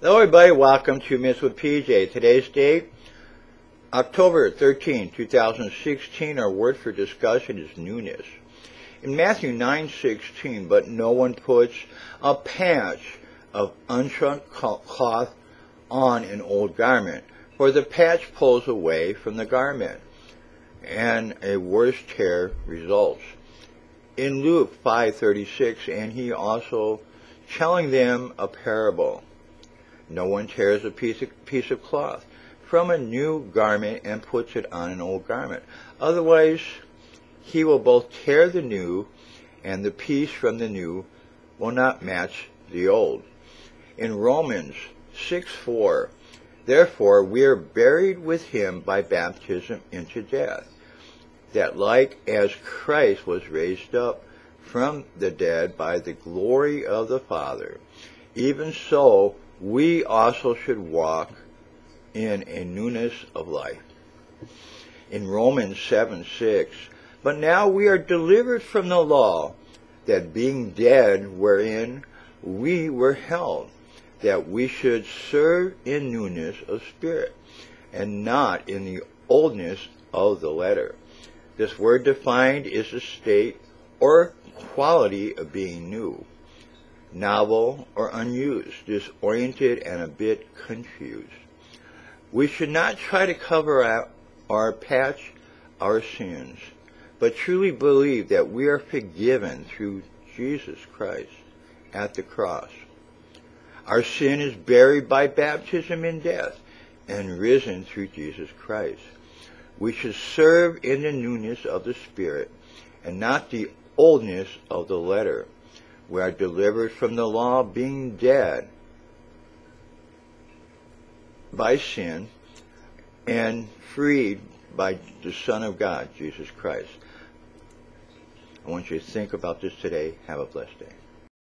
Hello everybody, welcome to Miss with PJ. Today's date, October 13, 2016. Our word for discussion is newness. In Matthew 9:16, but no one puts a patch of unshrunk cloth on an old garment, for the patch pulls away from the garment, and a worse tear results. In Luke 5:36, and he also telling them a parable. No one tears a piece of, piece of cloth from a new garment and puts it on an old garment. Otherwise, he will both tear the new and the piece from the new will not match the old. In Romans 6 4, therefore we are buried with him by baptism into death, that like as Christ was raised up from the dead by the glory of the Father, even so we also should walk in a newness of life. In Romans 7 6, but now we are delivered from the law, that being dead wherein we were held, that we should serve in newness of spirit, and not in the oldness of the letter. This word defined is a state or quality of being new, novel or unused, disoriented and a bit confused. We should not try to cover up or patch our sins, but truly believe that we are forgiven through Jesus Christ at the cross. Our sin is buried by baptism in death and risen through Jesus Christ. We should serve in the newness of the Spirit and not the oldness of the letter. We are delivered from the law being dead by sin and freed by the Son of God, Jesus Christ. I want you to think about this today. Have a blessed day.